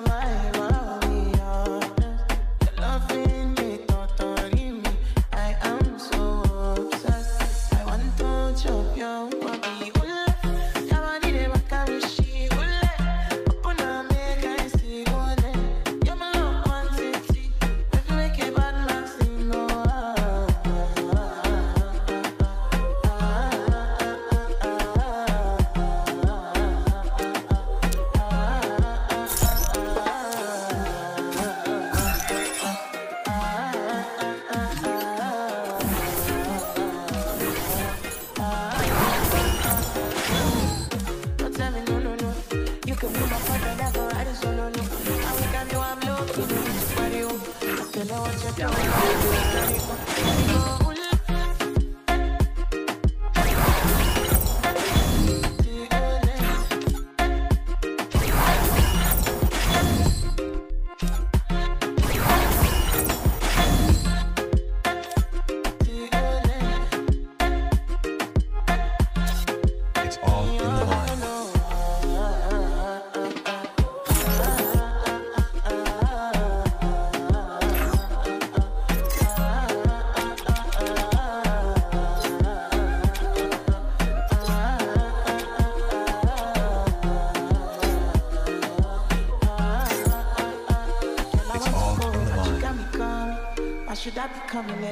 survival Don't tell me no, no, no. You can be my partner, never ride solo. I wanna to I'm looking for you. I know. All in mind. It's all in. Should I be coming in?